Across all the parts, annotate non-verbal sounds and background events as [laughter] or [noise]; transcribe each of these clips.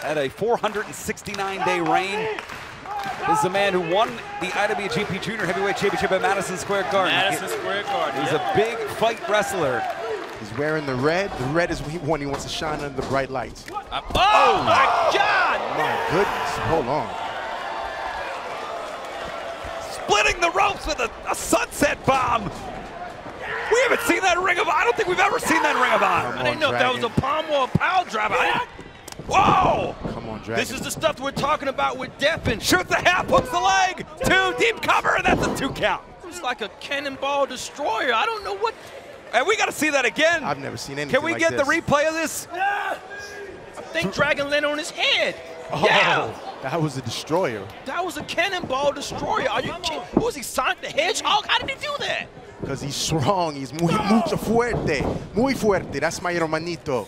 had a 469-day reign. This is a man who won the IWGP Junior Heavyweight Championship at Madison Square Garden. Madison Square Garden. He's yep. a big fight wrestler. He's wearing the red. The red is when he wants to shine under the bright lights. Uh, oh, my God! My goodness, hold on. Splitting the ropes with a, a sunset bomb. We haven't seen that Ring of Honor. I don't think we've ever seen that Ring of Honor. I didn't know if that was a palm or a power driver. I didn't- Whoa! Come on, Dragon. This is the stuff we're talking about with Deppen. Shoots the half, hooks the leg. Two, deep cover, and that's a two count. It's like a cannonball destroyer. I don't know what. And we got to see that again. I've never seen anything Can we like get this. the replay of this? Yeah. I think Dragon landed on his head. Oh, Yeah, that was a destroyer. that was a cannonball destroyer. Are you kidding? Who was he, Sonic the Hedgehog? How did he do that? Because he's strong. He's muy, mucho fuerte. Muy fuerte. That's my hermanito.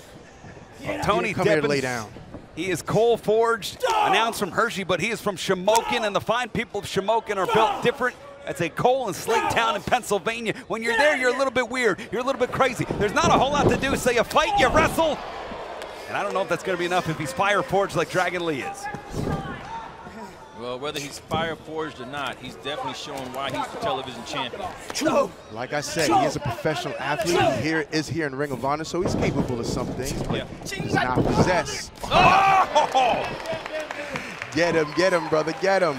Tony Come here lay down. He is coal forged, announced from Hershey, but he is from Shamokin, and the fine people of Shamokin are built different. It's a coal and slate town in Pennsylvania. When you're there, you're a little bit weird. You're a little bit crazy. There's not a whole lot to do. So you fight, you wrestle. And I don't know if that's going to be enough if he's fire forged like Dragon Lee is. Well, whether he's fire forged or not, he's definitely showing why he's the television champion. Like I said, he is a professional athlete. He here is here in Ring of Honor, so he's capable of some things, but Yeah. he's not possessed. Oh! Get him, get him, brother, get him.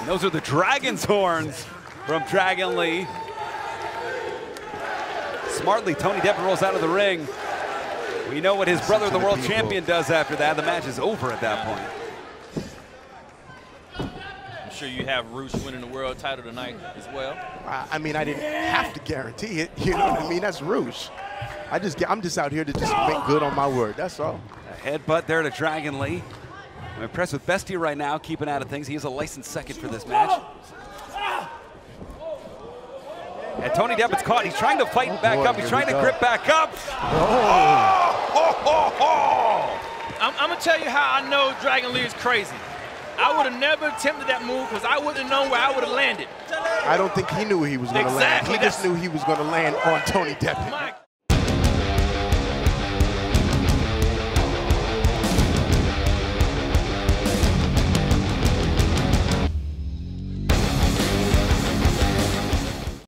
And those are the Dragon's horns from Dragon Lee. Smartly, Tony Deppen rolls out of the ring. We know what his brother, the world champion, does after that. The match is over at that point. I'm sure you have Rush winning the world title tonight as well. I, I mean, I didn't have to guarantee it. [laughs] You know what I mean? That's Rush. I just, get- I'm just out here to just make good on my word. That's all. A headbutt there to Dragon Lee. I'm impressed with Bestia right now, keeping out of things. He is a licensed second for this match. And Tony Deppen's caught. He's trying to fight and back boy, up. He's trying to grip back up. Oh, ho, ho, ho. I'm, I'm gonna tell you how I know Dragon Lee is crazy. I would have never attempted that move because I wouldn't have known where I would have landed. I don't think he knew where he was going to Exactly, land. He just knew he was going to land on Tony Deppen. My